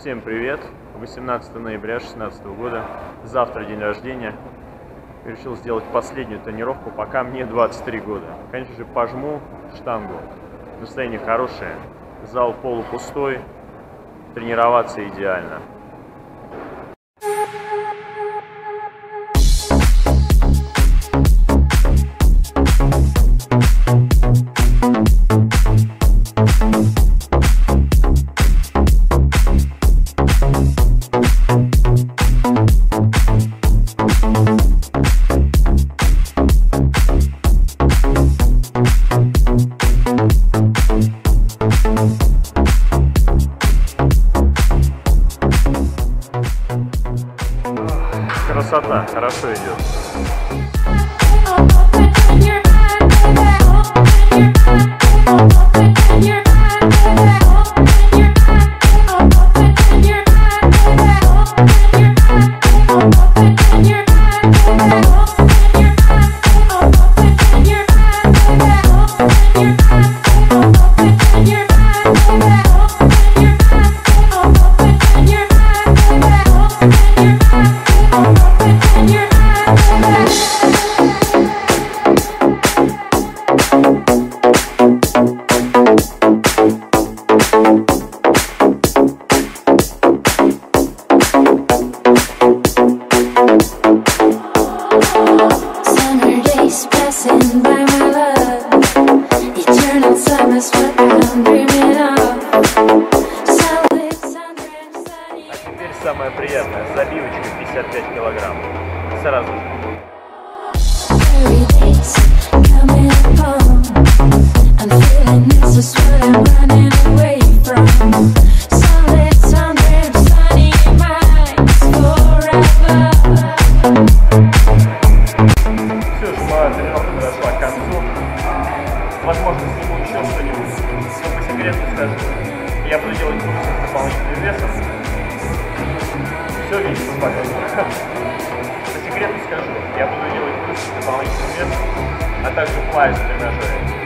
Всем привет! 18 ноября 2016 года, завтра день рождения. Решил сделать последнюю тренировку, пока мне 23 года. Конечно же, пожму штангу. Настроение хорошее, зал полупустой, тренироваться идеально. Красота, хорошо идет. Теперь самое приятное, забивочка 55 килограмм. Сразу. Же. Every day's coming скажу, я буду делать курсы с дополнительным весом. Все видите пока. По секрету скажу, я буду делать курсы с дополнительным весом, а также флайс в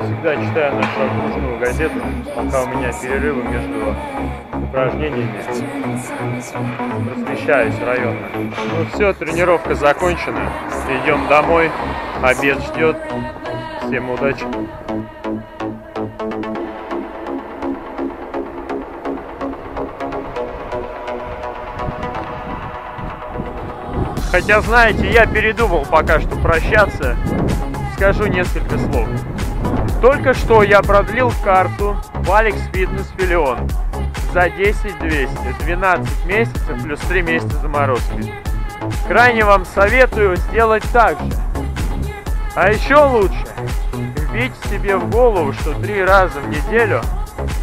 Всегда читаю нашу газету, пока у меня перерывы между упражнениями. Размещаюсь районно. Ну все, тренировка закончена. Идем домой. Обед ждет. Всем удачи. Хотя, знаете, я передумал пока что прощаться. Скажу несколько слов. Только что я продлил карту в Alex Fitness Филион за 10 200, 12 месяцев плюс 3 месяца заморозки. Крайне вам советую сделать так же. А еще лучше вбить себе в голову, что три раза в неделю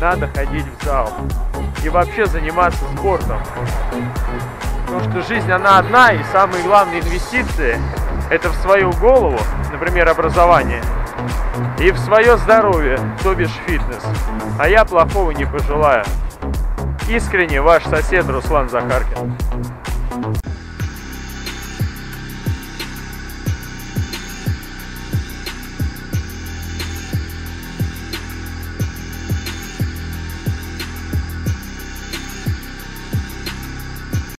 надо ходить в зал и вообще заниматься спортом. Потому что жизнь она одна, и самые главные инвестиции это в свою голову, например, образование, и в свое здоровье, то бишь фитнес. А я плохого не пожелаю. Искренне ваш сосед Руслан Захаркин.